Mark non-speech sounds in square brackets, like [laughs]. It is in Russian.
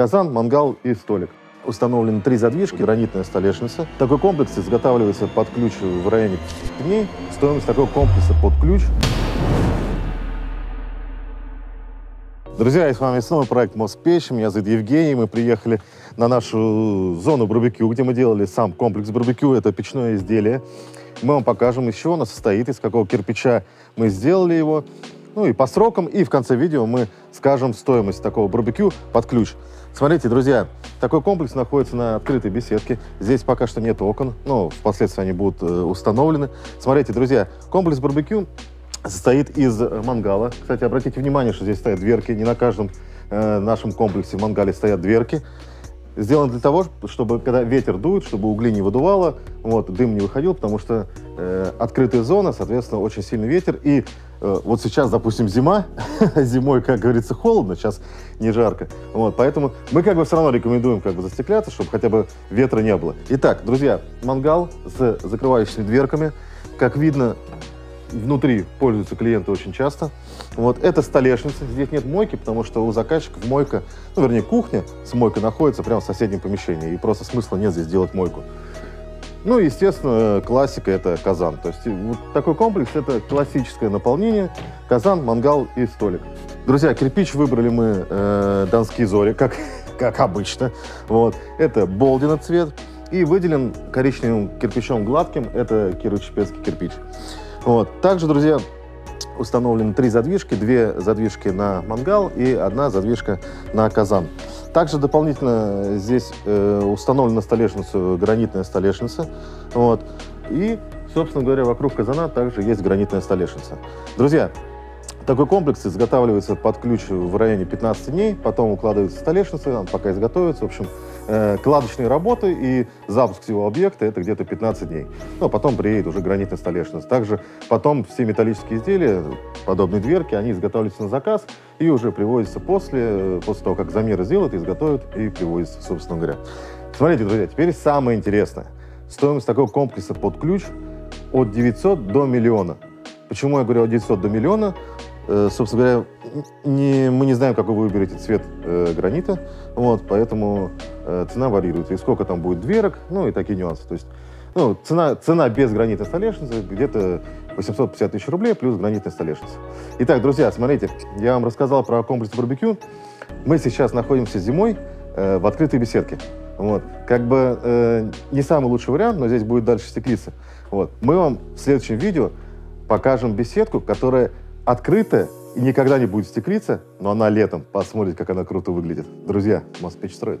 Казан, мангал и столик. Установлены три задвижки, гранитная столешница. Такой комплекс изготавливается под ключ в районе дней. Стоимость такого комплекса под ключ Друзья, и с вами снова проект «Мост печь». Меня зовут Евгений. Мы приехали на нашу зону барбекю, где мы делали сам комплекс барбекю. Это печное изделие. Мы вам покажем, из чего оно состоит, из какого кирпича мы сделали его. Ну и по срокам, и в конце видео мы скажем стоимость такого барбекю под ключ. Смотрите, друзья, такой комплекс находится на открытой беседке. Здесь пока что нет окон, но впоследствии они будут э, установлены. Смотрите, друзья, комплекс барбекю состоит из мангала. Кстати, обратите внимание, что здесь стоят дверки. Не на каждом э, нашем комплексе в мангале стоят дверки. Сделано для того, чтобы когда ветер дует, чтобы угли не выдувало, вот, дым не выходил, потому что э, открытая зона, соответственно, очень сильный ветер. И вот сейчас, допустим, зима, [laughs] зимой, как говорится, холодно, сейчас не жарко. Вот, поэтому мы как бы все равно рекомендуем как бы застекляться, чтобы хотя бы ветра не было. Итак, друзья, мангал с закрывающими дверками. Как видно, внутри пользуются клиенты очень часто. Вот это столешница. Здесь нет мойки, потому что у заказчиков мойка, ну, вернее, кухня с мойкой находится прямо в соседнем помещении, и просто смысла нет здесь делать мойку. Ну естественно, классика — это казан. То есть вот такой комплекс — это классическое наполнение. Казан, мангал и столик. Друзья, кирпич выбрали мы э, Донские зори, как, [laughs] как обычно. Вот. Это Болдина цвет. И выделен коричневым кирпичом гладким. Это кирово-чепецкий кирпич. Вот. Также, друзья, установлены три задвижки, две задвижки на мангал и одна задвижка на казан. Также дополнительно здесь э, установлена столешница, гранитная столешница. Вот. И, собственно говоря, вокруг казана также есть гранитная столешница. Друзья, такой комплекс изготавливается под ключ в районе 15 дней, потом укладывается столешница, пока изготовится. В общем, э, кладочные работы и запуск всего объекта это где-то 15 дней. Ну, а потом приедет уже гранитная столешница. Также потом все металлические изделия, подобные дверки, они изготавливаются на заказ и уже привозятся после, после того, как замеры сделают, изготовят и привозятся, собственно говоря. Смотрите, друзья, теперь самое интересное. Стоимость такого комплекса под ключ от 900 до миллиона. Почему я говорю от 900 до миллиона? Э, собственно говоря, не, мы не знаем, какой вы выберете цвет э, гранита, вот, поэтому э, цена варьируется. И сколько там будет дверок, ну и такие нюансы. То есть ну, цена, цена без гранитной столешницы где-то 850 тысяч рублей плюс гранитная столешница. Итак, друзья, смотрите, я вам рассказал про комплекс барбекю. Мы сейчас находимся зимой э, в открытой беседке. Вот. Как бы э, не самый лучший вариант, но здесь будет дальше стеклиться. Вот. Мы вам в следующем видео покажем беседку, которая открытая и никогда не будет стеклиться, но она летом. Посмотрите, как она круто выглядит. Друзья, Москвич строит.